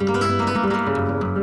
Música